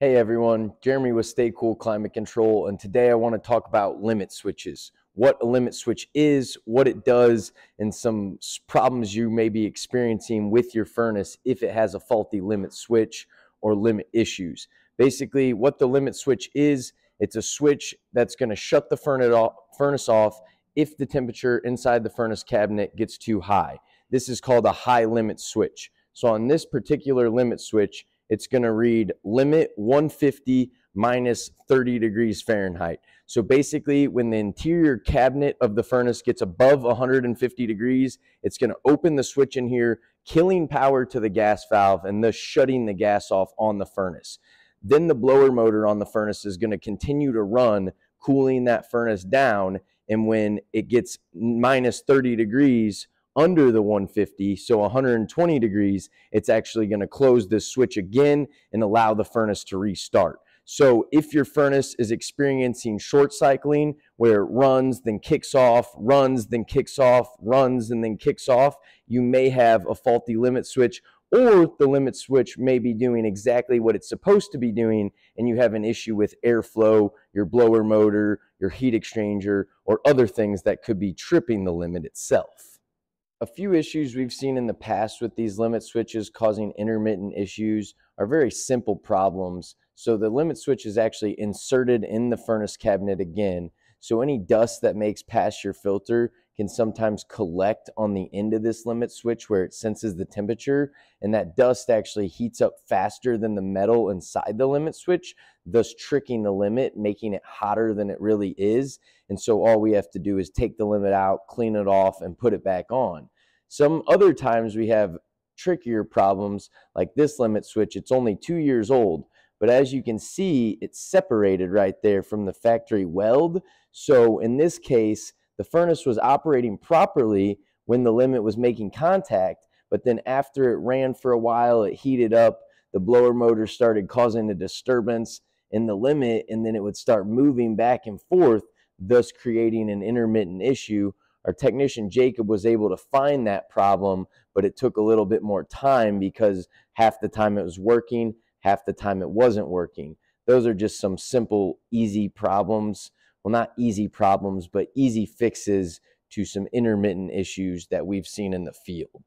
Hey everyone, Jeremy with Stay Cool Climate Control, and today I want to talk about limit switches. What a limit switch is, what it does, and some problems you may be experiencing with your furnace if it has a faulty limit switch or limit issues. Basically, what the limit switch is, it's a switch that's going to shut the furnace off if the temperature inside the furnace cabinet gets too high. This is called a high limit switch. So on this particular limit switch, it's going to read limit 150 minus 30 degrees Fahrenheit. So basically, when the interior cabinet of the furnace gets above 150 degrees, it's going to open the switch in here, killing power to the gas valve and thus shutting the gas off on the furnace. Then the blower motor on the furnace is going to continue to run, cooling that furnace down. And when it gets minus 30 degrees, under the 150, so 120 degrees, it's actually going to close this switch again and allow the furnace to restart. So if your furnace is experiencing short cycling where it runs, then kicks off, runs, then kicks off, runs, and then kicks off, you may have a faulty limit switch or the limit switch may be doing exactly what it's supposed to be doing and you have an issue with airflow, your blower motor, your heat exchanger, or other things that could be tripping the limit itself a few issues we've seen in the past with these limit switches causing intermittent issues are very simple problems. So the limit switch is actually inserted in the furnace cabinet again. So any dust that makes past your filter can sometimes collect on the end of this limit switch where it senses the temperature and that dust actually heats up faster than the metal inside the limit switch thus tricking the limit making it hotter than it really is. And so all we have to do is take the limit out clean it off and put it back on. Some other times we have trickier problems like this limit switch it's only two years old but as you can see it's separated right there from the factory weld. So in this case the furnace was operating properly when the limit was making contact, but then after it ran for a while, it heated up, the blower motor started causing a disturbance in the limit, and then it would start moving back and forth, thus creating an intermittent issue. Our technician Jacob was able to find that problem, but it took a little bit more time because half the time it was working, half the time it wasn't working. Those are just some simple, easy problems well, not easy problems, but easy fixes to some intermittent issues that we've seen in the field.